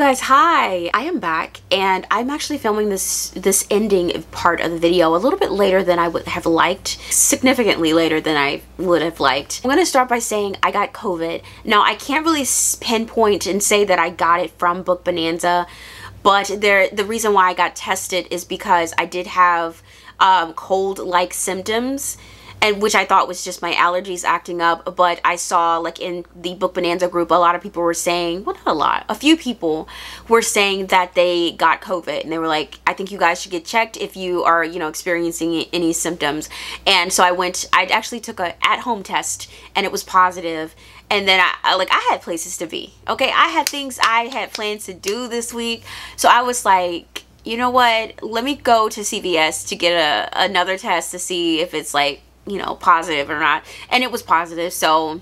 guys, hi! I am back and I'm actually filming this this ending part of the video a little bit later than I would have liked, significantly later than I would have liked. I'm gonna start by saying I got COVID. Now I can't really pinpoint and say that I got it from Book Bonanza, but there the reason why I got tested is because I did have um, cold-like symptoms and which I thought was just my allergies acting up. But I saw like in the Book Bonanza group, a lot of people were saying, well, not a lot, a few people were saying that they got COVID and they were like, I think you guys should get checked if you are, you know, experiencing any symptoms. And so I went, I actually took a at-home test and it was positive and then I, like I had places to be okay I had things I had plans to do this week so I was like you know what let me go to CVS to get a another test to see if it's like you know, positive or not. And it was positive, so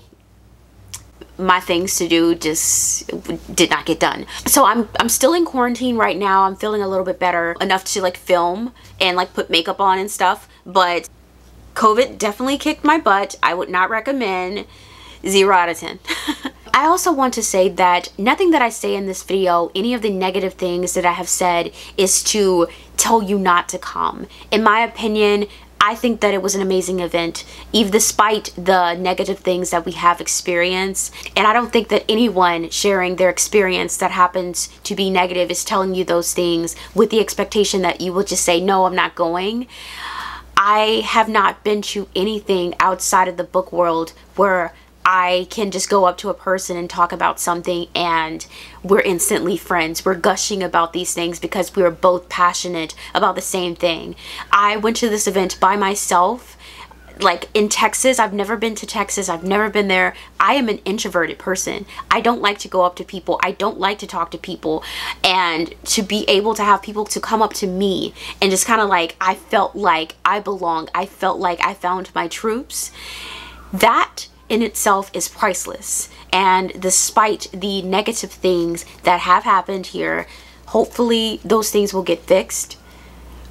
my things to do just did not get done. So I'm I'm still in quarantine right now. I'm feeling a little bit better enough to like film and like put makeup on and stuff, but COVID definitely kicked my butt. I would not recommend 0 out of 10. I also want to say that nothing that I say in this video, any of the negative things that I have said is to tell you not to come. In my opinion, I think that it was an amazing event, even despite the negative things that we have experienced. And I don't think that anyone sharing their experience that happens to be negative is telling you those things with the expectation that you will just say, no, I'm not going. I have not been to anything outside of the book world where I can just go up to a person and talk about something and we're instantly friends. We're gushing about these things because we are both passionate about the same thing. I went to this event by myself like in Texas, I've never been to Texas. I've never been there. I am an introverted person. I don't like to go up to people. I don't like to talk to people. And to be able to have people to come up to me and just kind of like, I felt like I belong. I felt like I found my troops. That in itself is priceless. And despite the negative things that have happened here, hopefully those things will get fixed.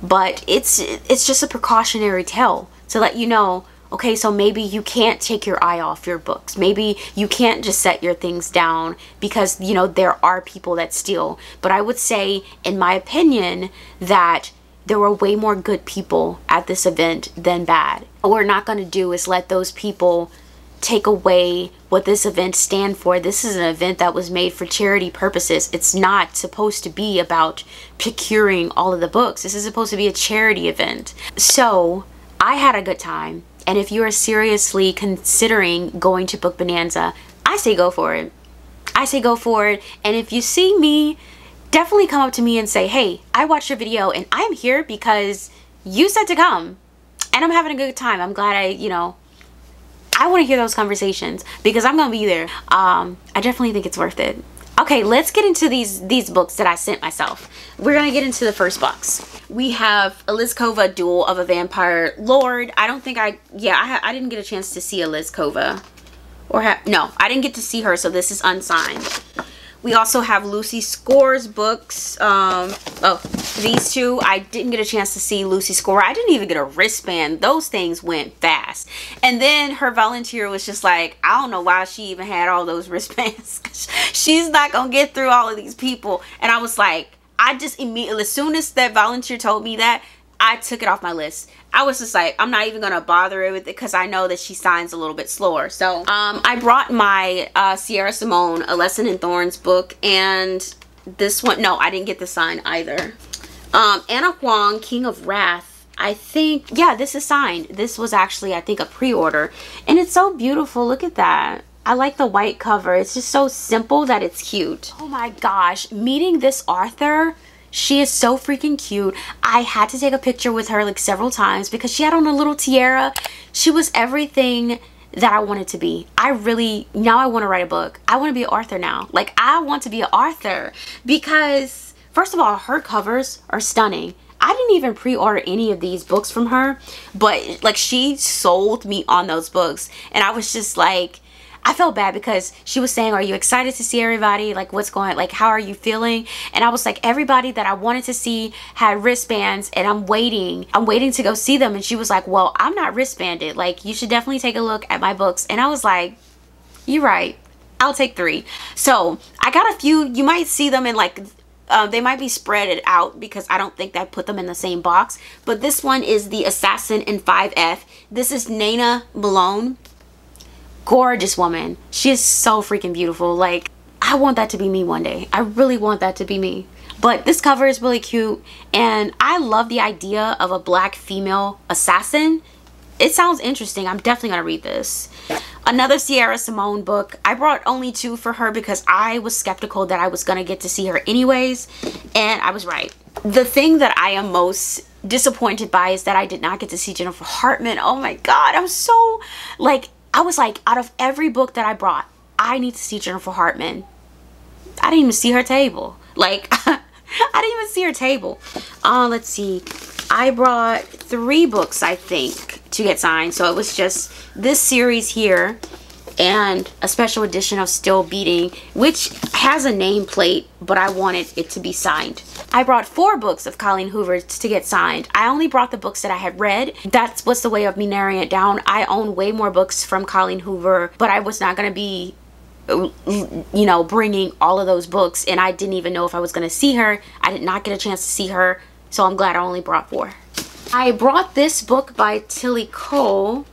But it's it's just a precautionary tale to let you know, okay, so maybe you can't take your eye off your books. Maybe you can't just set your things down because, you know, there are people that steal. But I would say, in my opinion, that there were way more good people at this event than bad. What we're not going to do is let those people take away what this event stand for. This is an event that was made for charity purposes. It's not supposed to be about procuring all of the books. This is supposed to be a charity event. So I had a good time. And if you are seriously considering going to Book Bonanza, I say go for it. I say go for it. And if you see me, definitely come up to me and say, hey, I watched your video and I'm here because you said to come. And I'm having a good time. I'm glad I, you know, I want to hear those conversations because I'm going to be there. Um, I definitely think it's worth it. Okay, let's get into these these books that I sent myself. We're going to get into the first box. We have Elise Kova, Duel of a Vampire Lord. I don't think I, yeah, I, I didn't get a chance to see Elise Kova. Or, no, I didn't get to see her, so this is unsigned. We also have Lucy Score's books. Um, oh, these two. I didn't get a chance to see Lucy Score. I didn't even get a wristband. Those things went fast. And then her volunteer was just like, I don't know why she even had all those wristbands. She's not going to get through all of these people. And I was like, I just immediately, as soon as that volunteer told me that, I took it off my list. I was just like, I'm not even to bother with it because I know that she signs a little bit slower. So um, I brought my uh, Sierra Simone, A Lesson in Thorns book. And this one, no, I didn't get the sign either. Um, Ana Huang, King of Wrath. I think, yeah, this is signed. This was actually, I think, a pre-order. And it's so beautiful. Look at that. I like the white cover. It's just so simple that it's cute. Oh my gosh. Meeting this author she is so freaking cute. I had to take a picture with her like several times because she had on a little tiara. She was everything that I wanted to be. I really, now I want to write a book. I want to be an author now. Like I want to be an author because first of all, her covers are stunning. I didn't even pre-order any of these books from her, but like she sold me on those books and I was just like, I felt bad because she was saying, are you excited to see everybody? Like what's going, like how are you feeling? And I was like, everybody that I wanted to see had wristbands and I'm waiting. I'm waiting to go see them. And she was like, well, I'm not wristbanded. Like you should definitely take a look at my books. And I was like, you're right. I'll take three. So I got a few, you might see them in like uh, they might be spread out because I don't think I put them in the same box. But this one is the Assassin in 5F. This is Nana Malone. Gorgeous woman. She is so freaking beautiful. Like, I want that to be me one day. I really want that to be me. But this cover is really cute. And I love the idea of a black female assassin. It sounds interesting. I'm definitely going to read this. Another Sierra Simone book. I brought only two for her because I was skeptical that I was going to get to see her anyways. And I was right. The thing that I am most disappointed by is that I did not get to see Jennifer Hartmann. Oh my god, I'm so like I was like out of every book that I brought, I need to see Jennifer Hartmann. I didn't even see her table. Like I didn't even see her table. Uh, let's see. I brought three books, I think, to get signed. So it was just this series here and a special edition of Still Beating, which has a nameplate, but I wanted it to be signed. I brought four books of Colleen Hoover to get signed. I only brought the books that I had read. That's what's the way of me narrowing it down. I own way more books from Colleen Hoover, but I was not going to be you know bringing all of those books and I didn't even know if I was going to see her. I did not get a chance to see her so I'm glad I only brought four. I brought this book by Tillie Cole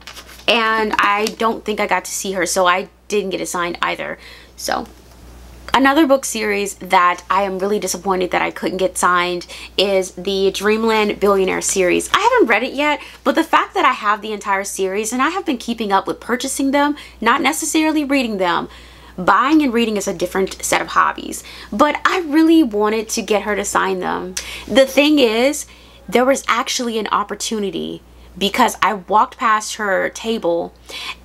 and I don't think I got to see her so I didn't get it signed either. So Another book series that I am really disappointed that I couldn't get signed is the Dreamland Billionaire series. I haven't read it yet, but the fact that I have the entire series and I have been keeping up with purchasing them, not necessarily reading them, buying and reading is a different set of hobbies. But I really wanted to get her to sign them. The thing is, there was actually an opportunity because I walked past her table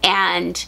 and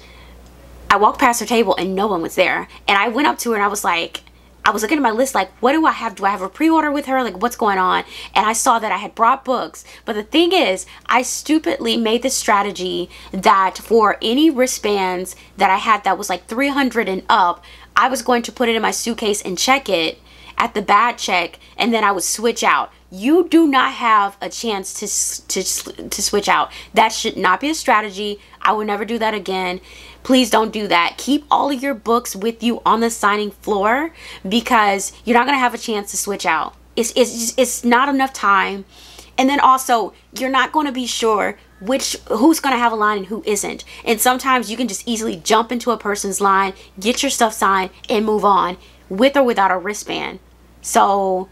I walked past her table and no one was there. And I went up to her and I was like, I was looking at my list like, what do I have? Do I have a pre-order with her? Like, what's going on? And I saw that I had brought books. But the thing is, I stupidly made the strategy that for any wristbands that I had that was like 300 and up, I was going to put it in my suitcase and check it at the bad check and then I would switch out. You do not have a chance to, to, to switch out. That should not be a strategy. I will never do that again. Please don't do that. Keep all of your books with you on the signing floor because you're not going to have a chance to switch out. It's, it's, it's not enough time. And then also, you're not going to be sure which who's going to have a line and who isn't. And sometimes you can just easily jump into a person's line, get your stuff signed, and move on with or without a wristband. So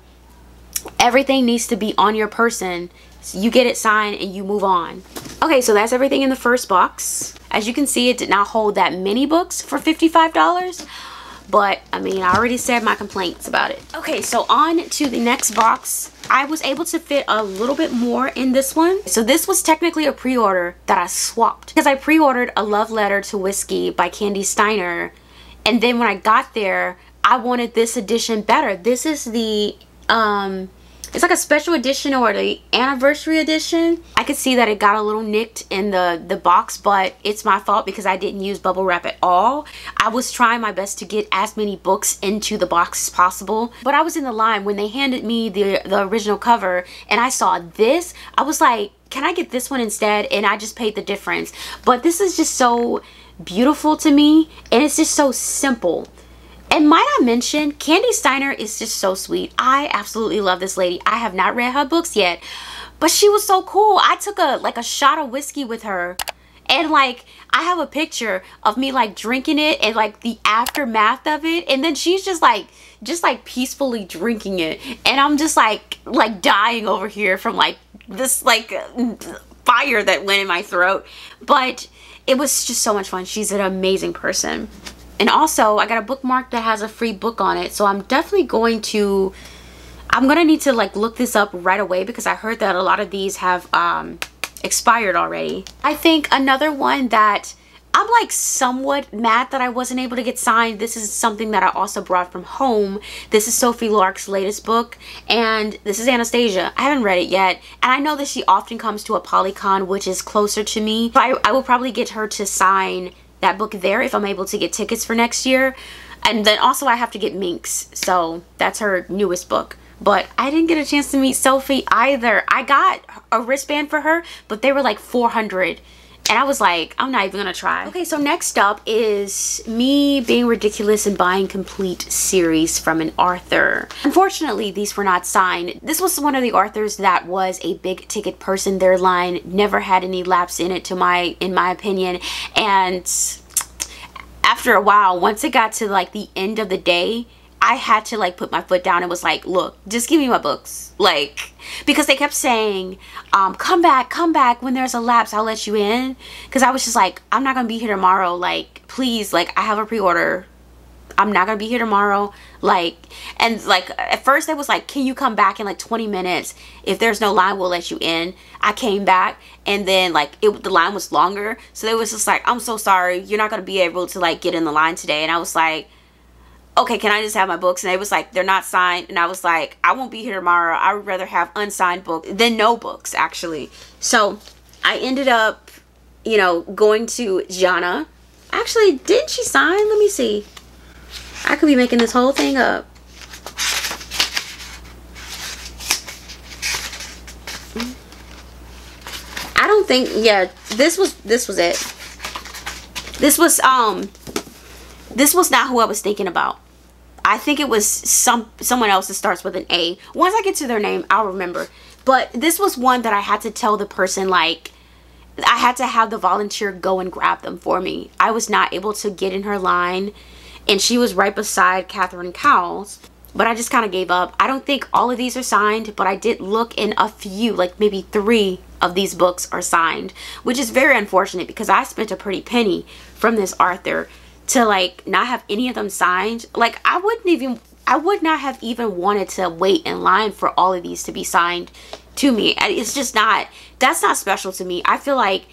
everything needs to be on your person. So you get it signed and you move on. Okay, so that's everything in the first box. As you can see, it did not hold that many books for $55. But, I mean, I already said my complaints about it. Okay, so on to the next box. I was able to fit a little bit more in this one. So this was technically a pre-order that I swapped. Because I pre-ordered A Love Letter to Whiskey by Kandi Steiner. And then when I got there, I wanted this edition better. This is the, um, it's like a special edition or the anniversary edition. I could see that it got a little nicked in the, the box, but it's my fault because I didn't use bubble wrap at all. I was trying my best to get as many books into the box as possible, but I was in the line when they handed me the, the original cover and I saw this, I was like, can I get this one instead? And I just paid the difference. But this is just so beautiful to me and it's just so simple. And might I mention, Kandi Steiner is just so sweet. I absolutely love this lady. I have not read her books yet, but she was so cool. I took a like a shot of whiskey with her and like I have a picture of me like drinking it and like the aftermath of it and then she's just like just like peacefully drinking it and I'm just like like dying over here from like this like fire that went in my throat but it was just so much fun she's an amazing person and also, I got a bookmark that has a free book on it. So I'm definitely going to, I'm going to need to like look this up right away because I heard that a lot of these have um, expired already. I think another one that I'm like somewhat mad that I wasn't able to get signed. This is something that I also brought from home. This is Sophie Lark's latest book and this is Anastasia. I haven't read it yet and I know that she often comes to Apollycon which is closer to me. I, I will probably get her to sign that book there if I'm able to get tickets for next year. And then also I have to get Minx. So that's her newest book. But I didn't get a chance to meet Sophie either. I got a wristband for her, but they were like 400 and I was like, I'm not even gonna try. Okay, so next up is me being ridiculous and buying complete series from an author. Unfortunately, these were not signed. This was one of the authors that was a big ticket person. Their line never had any laps in it to my, in my opinion. And after a while, once it got to like the end of the day, I had to like put my foot down and was like, look, just give me my books. Like, because they kept saying, um, come back, come back. When there's a lapse, I'll let you in. Because I was just like, I'm not going to be here tomorrow. Like, please, like, I have a pre-order. I'm not going to be here tomorrow. Like, and like, at first it was like, can you come back in like 20 minutes? If there's no line, we'll let you in. I came back and then like, it the line was longer. So it was just like, I'm so sorry. You're not going to be able to like get in the line today. And I was like, okay, can I just have my books? And they was like, they're not signed. And I was like, I won't be here tomorrow. I would rather have unsigned books than no books, actually. So I ended up, you know, going to Jana. Actually, didn't she sign? Let me see. I could be making this whole thing up. I don't think, yeah, this was, this was it. This was, um, this was not who I was thinking about. I think it was some someone else that starts with an A. Once I get to their name, I'll remember. But this was one that I had to tell the person like I had to have the volunteer go and grab them for me. I was not able to get in her line and she was right beside Catherine Cowles. But I just kind of gave up. I don't think all of these are signed, but I did look in a few, like maybe three of these books are signed, which is very unfortunate because I spent a pretty penny from this author to like not have any of them signed like i wouldn't even i would not have even wanted to wait in line for all of these to be signed to me. It's just not that's not special to me. I feel like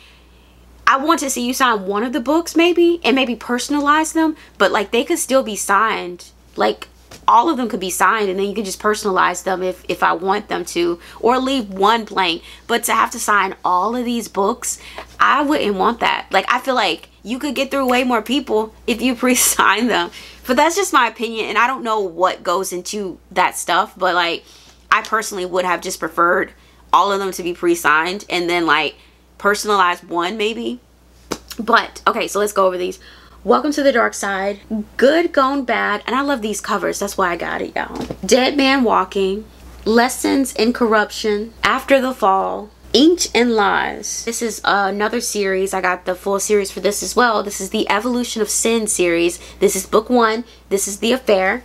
i want to see you sign one of the books maybe and maybe personalize them but like they could still be signed like all of them could be signed and then you can just personalize them if if I want them to or leave one blank. But to have to sign all of these books I wouldn't want that. Like I feel like you could get through way more people if you pre-sign them. But that's just my opinion and I don't know what goes into that stuff but like I personally would have just preferred all of them to be pre-signed and then like personalize one maybe. But okay so let's go over these Welcome to the Dark Side. Good Gone Bad. And I love these covers. That's why I got it, y'all. Dead Man Walking. Lessons in Corruption. After the Fall. Inked in Lies. This is another series. I got the full series for this as well. This is the Evolution of Sin series. This is book one. This is The Affair.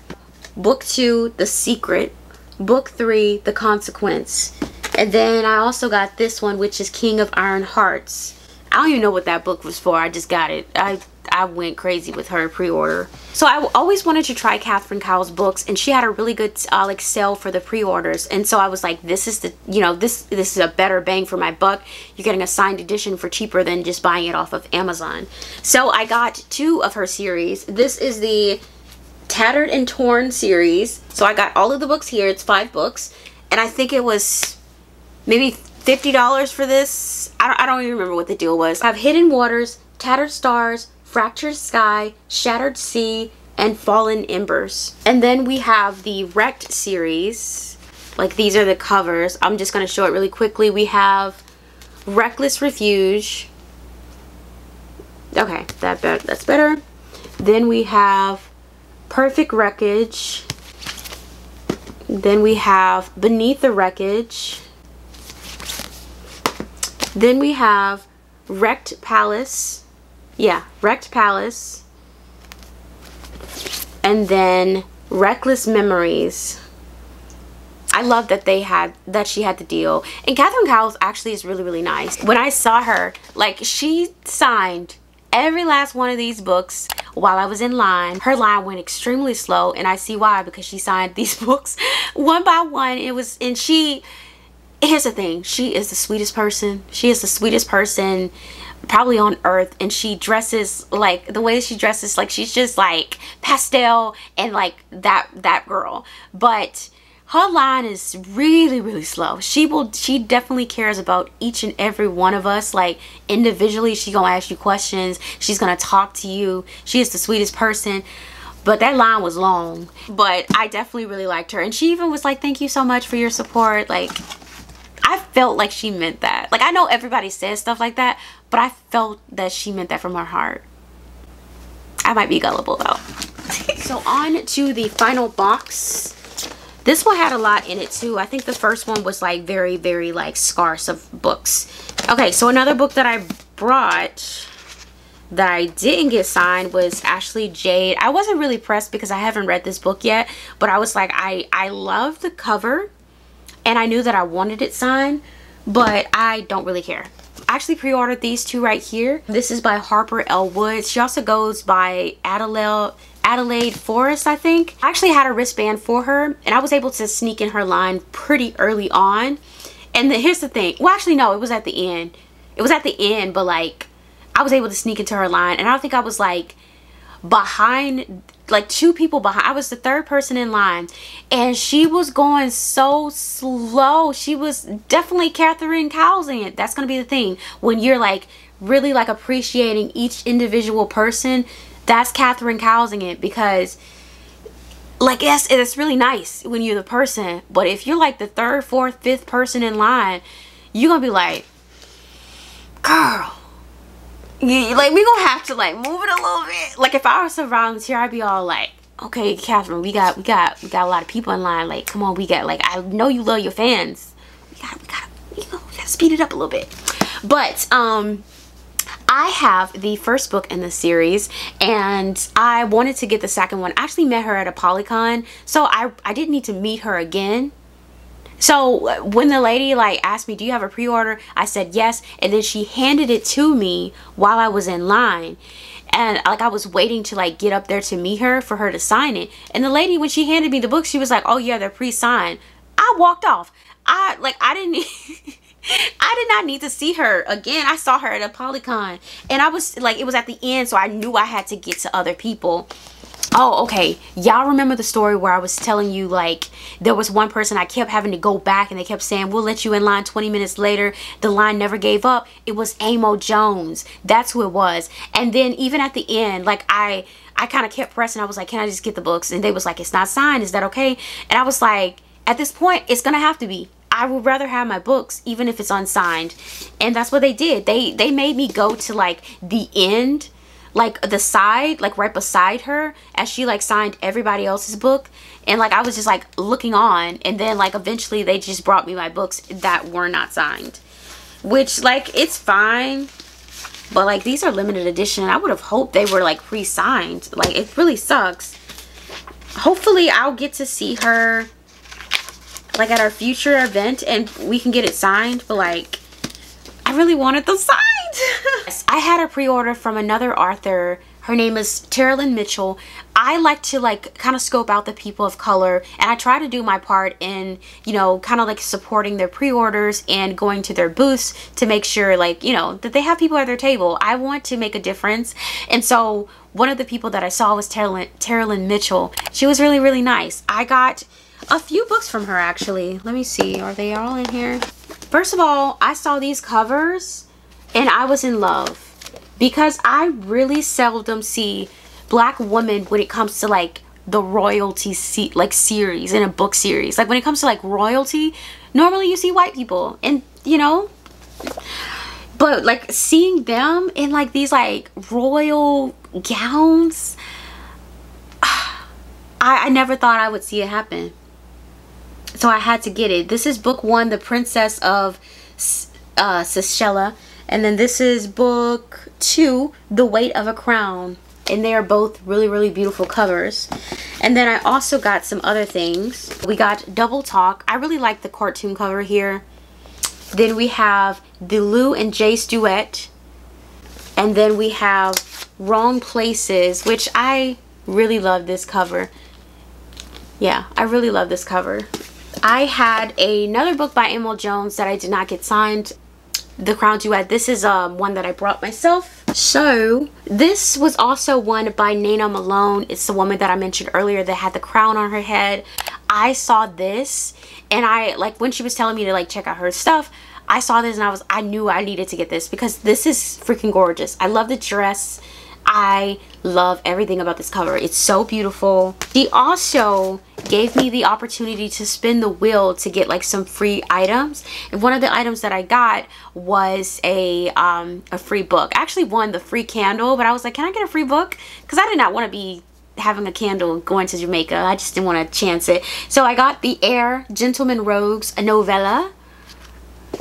Book two, The Secret. Book three, The Consequence. And then I also got this one, which is King of Iron Hearts. I don't even know what that book was for. I just got it. I I went crazy with her pre-order. So I always wanted to try Catherine Cowles books and she had a really good uh, like sale for the pre-orders. And so I was like, this is the, you know, this, this is a better bang for my buck. You're getting a signed edition for cheaper than just buying it off of Amazon. So I got two of her series. This is the Tattered and Torn series. So I got all of the books here. It's five books. And I think it was maybe $50 for this. I don't, I don't even remember what the deal was. I have Hidden Waters, Tattered Stars, Fractured Sky, Shattered Sea, and Fallen Embers. And then we have the Wrecked series. Like these are the covers. I'm just going to show it really quickly. We have Reckless Refuge. Okay, that be that's better. Then we have Perfect Wreckage. Then we have Beneath the Wreckage. Then we have Wrecked Palace yeah, Wrecked Palace. And then Reckless Memories. I love that they had that she had the deal. And Catherine Cowles actually is really, really nice. When I saw her, like she signed every last one of these books while I was in line. Her line went extremely slow and I see why because she signed these books one by one. It was and she here's the thing, she is the sweetest person. She is the sweetest person probably on earth and she dresses like the way she dresses like she's just like pastel and like that that girl. But her line is really really slow. She will she definitely cares about each and every one of us. Like individually she gonna ask you questions. She's gonna talk to you. She is the sweetest person. But that line was long. But i definitely really liked her. And she even was like thank you so much for your support. Like I felt like she meant that. Like I know everybody says stuff like that, but I felt that she meant that from her heart. I might be gullible though. so on to the final box. This one had a lot in it too. I think the first one was like very, very like scarce of books. Okay, so another book that I brought that I didn't get signed was Ashley Jade. I wasn't really pressed because I haven't read this book yet, but I was like, I, I love the cover and I knew that I wanted it signed, but I don't really care. I actually pre-ordered these two right here. This is by Harper L. Woods. She also goes by Adelaide, Adelaide Forrest, I think. I actually had a wristband for her and I was able to sneak in her line pretty early on. And the, here's the thing. Well, actually, no, it was at the end. It was at the end, but like I was able to sneak into her line and I don't think I was like behind like two people behind I was the third person in line and she was going so slow. She was definitely Catherine Cowsing it that's gonna be the thing. When you're like really like appreciating each individual person that's Catherine Cowsing it because like yes it's really nice when you're the person but if you're like the third fourth fifth person in line you're gonna be like girl yeah, like we gonna have to like move it a little bit. Like if I was a volunteer, I'd be all like, okay, Catherine, we got we got we got a lot of people in line. Like, come on, we got like I know you love your fans. We got we got you know we gotta speed it up a little bit. But um I have the first book in the series and I wanted to get the second one. I actually met her at Apollycon, so I I didn't need to meet her again so when the lady like asked me, do you have a pre-order? I said yes. And then she handed it to me while I was in line. And like I was waiting to like get up there to meet her for her to sign it. And the lady, when she handed me the book, she was like, oh yeah, they're pre-signed. I walked off. I like, I didn't... I did not need to see her again. I saw her at Apollycon and I was like, it was at the end. So I knew I had to get to other people oh okay. Y'all remember the story where i was telling you like there was one person i kept having to go back and they kept saying we'll let you in line 20 minutes later. The line never gave up. It was amo jones. That's who it was. And then even at the end like i i kind of kept pressing. I was like can i just get the books? And they was like it's not signed. Is that okay? And i was like at this point it's gonna have to be. I would rather have my books even if it's unsigned. And that's what they did. They they made me go to like the end like the side like right beside her as she like signed everybody else's book. And like I was just like looking on and then like eventually they just brought me my books that were not signed. Which like it's fine but like these are limited edition. I would have hoped they were like pre-signed. Like it really sucks. Hopefully I'll get to see her like at our future event and we can get it signed but like I really wanted the I had a pre-order from another author. Her name is Terilyn Mitchell. I like to like kind of scope out the people of color and I try to do my part in, you know, kind of like supporting their pre-orders and going to their booths to make sure like, you know, that they have people at their table. I want to make a difference. And so one of the people that I saw was Terilyn Mitchell. She was really, really nice. I got a few books from her actually. Let me see. Are they all in here? First of all, I saw these covers and I was in love. Because I really seldom see black women when it comes to like the royalty se like series in a book series. Like when it comes to like royalty normally you see white people and you know? But like seeing them in like these like royal gowns I, I never thought I would see it happen. So I had to get it. This is book one the princess of uh Seychella and then this is book two, The Weight of a Crown. And they are both really, really beautiful covers. And then I also got some other things. We got Double Talk. I really like the cartoon cover here. Then we have the Lou and Jace duet. And then we have Wrong Places, which I really love this cover. Yeah, I really love this cover. I had another book by Emil Jones that I did not get signed the crown duet. This is um one that i brought myself. So this was also one by nana malone. It's the woman that i mentioned earlier that had the crown on her head. I saw this and i like when she was telling me to like check out her stuff i saw this and i was i knew i needed to get this because this is freaking gorgeous. I love the dress I love everything about this cover. It's so beautiful. She also gave me the opportunity to spin the wheel to get like some free items. And one of the items that I got was a um, a free book. I actually won the free candle, but I was like, can I get a free book? Because I did not want to be having a candle going to Jamaica. I just didn't want to chance it. So I got the Air Gentleman Rogues, novella.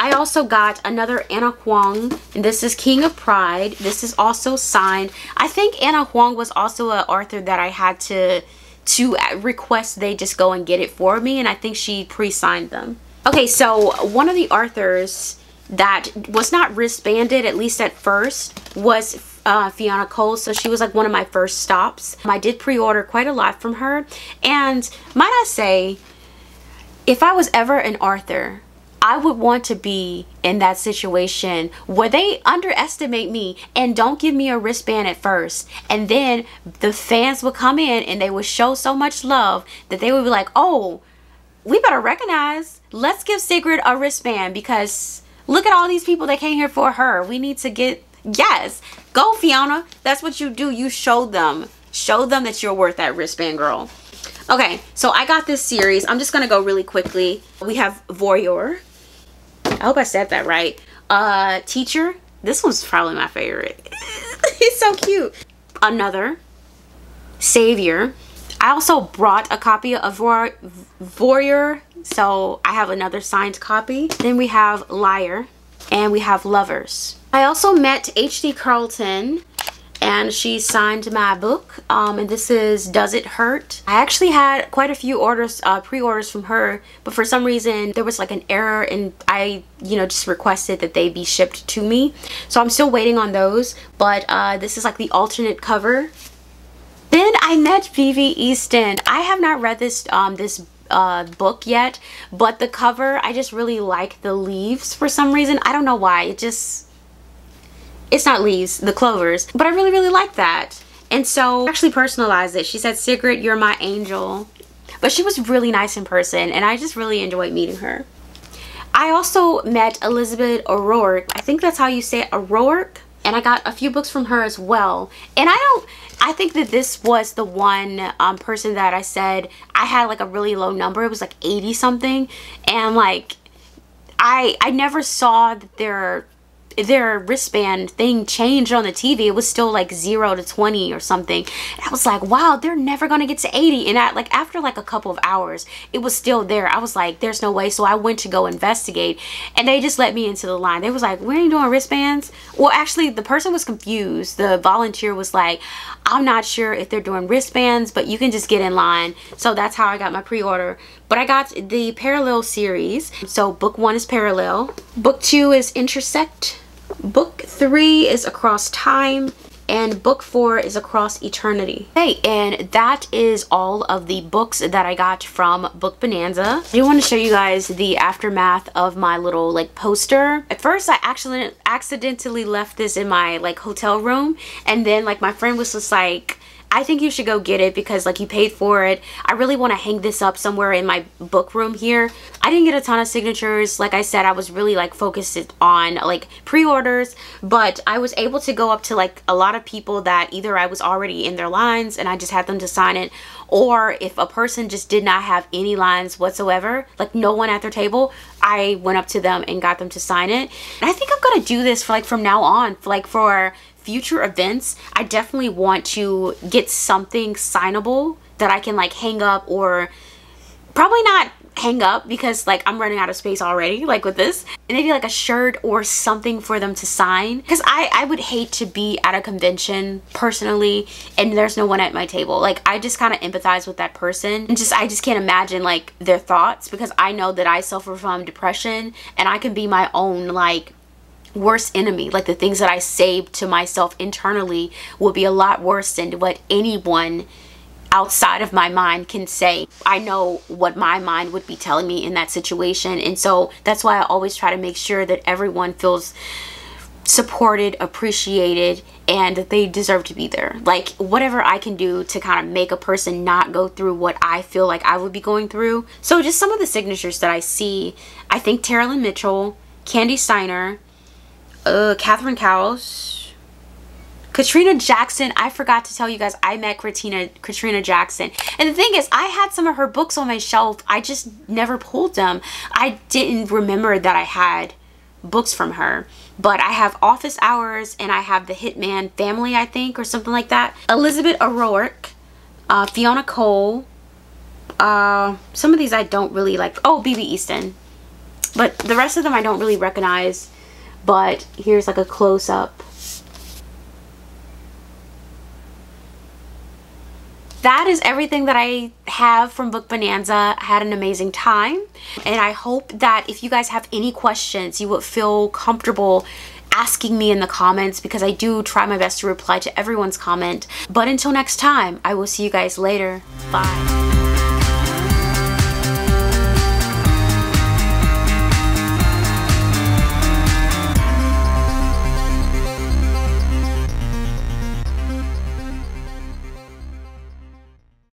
I also got another Ana Huang, and this is King of Pride. This is also signed. I think Ana Huang was also an author that I had to to request they just go and get it for me, and I think she pre-signed them. Okay, so one of the authors that was not wristbanded, at least at first, was uh, Fiona Cole. So she was like one of my first stops. I did pre-order quite a lot from her. And might I say, if I was ever an author I would want to be in that situation where they underestimate me and don't give me a wristband at first. And then the fans would come in and they would show so much love that they would be like, oh, we better recognize. Let's give Sigrid a wristband because look at all these people that came here for her. We need to get, yes, go Fiona. That's what you do. You show them. Show them that you're worth that wristband, girl. Okay, so I got this series. I'm just going to go really quickly. We have Voyeur. I hope I said that right. Uh, Teacher. This one's probably my favorite. He's so cute. Another. Savior. I also brought a copy of Voyeur, so I have another signed copy. Then we have Liar, and we have Lovers. I also met H.D. Carlton and she signed my book um, and this is Does It Hurt? I actually had quite a few orders, uh, pre-orders from her but for some reason there was like an error and I you know just requested that they be shipped to me so I'm still waiting on those but uh, this is like the alternate cover. Then I met BB Easton. I have not read this um, this uh, book yet but the cover I just really like the leaves for some reason. I don't know why it just it's not leaves, the clovers. But I really, really like that. And so I actually personalized it. She said, Sigrid, you're my angel. But she was really nice in person and I just really enjoyed meeting her. I also met Elizabeth O'Rourke. I think that's how you say it, O'Rourke. And I got a few books from her as well. And I don't, I think that this was the one um, person that I said I had like a really low number. It was like 80 something. And like, I, I never saw that there their wristband thing changed on the TV. It was still like 0 to 20 or something. And I was like, wow, they're never going to get to 80. And I, like after like a couple of hours, it was still there. I was like, there's no way. So I went to go investigate and they just let me into the line. They was like, we ain't doing wristbands. Well, actually the person was confused. The volunteer was like, I'm not sure if they're doing wristbands, but you can just get in line. So that's how I got my pre-order. But I got the Parallel series. So book one is Parallel. Book two is Intersect. Book three is Across Time and book four is across eternity. Okay and that is all of the books that i got from book bonanza. I do want to show you guys the aftermath of my little like poster. At first i actually accidentally left this in my like hotel room and then like my friend was just like I think you should go get it because like you paid for it. I really want to hang this up somewhere in my book room here. I didn't get a ton of signatures. Like I said, I was really like focused on like pre-orders, but I was able to go up to like a lot of people that either I was already in their lines and I just had them to sign it or if a person just did not have any lines whatsoever, like no one at their table, I went up to them and got them to sign it. And I think I'm going to do this for like from now on, for, like for future events, I definitely want to get something signable that I can like hang up or probably not hang up because like I'm running out of space already like with this. And maybe like a shirt or something for them to sign. Because I I would hate to be at a convention personally and there's no one at my table. Like I just kind of empathize with that person and just I just can't imagine like their thoughts because I know that I suffer from depression and I can be my own like worst enemy like the things that I say to myself internally will be a lot worse than what anyone outside of my mind can say. I know what my mind would be telling me in that situation and so that's why I always try to make sure that everyone feels supported, appreciated, and that they deserve to be there. Like whatever I can do to kind of make a person not go through what I feel like I would be going through. So just some of the signatures that I see, I think Teralyn Mitchell, Kandi Steiner, uh, Catherine Cowles, Katrina Jackson, I forgot to tell you guys, I met Katrina, Katrina Jackson. And the thing is, I had some of her books on my shelf. I just never pulled them. I didn't remember that I had books from her. But I have Office Hours and I have The Hitman Family, I think, or something like that. Elizabeth O'Rourke, uh, Fiona Cole. Uh, some of these I don't really like. Oh, BB Easton. But the rest of them I don't really recognize. But here's like a close-up that is everything that I have from Book Bonanza. I had an amazing time and I hope that if you guys have any questions you would feel comfortable asking me in the comments because I do try my best to reply to everyone's comment. But until next time, I will see you guys later. Bye.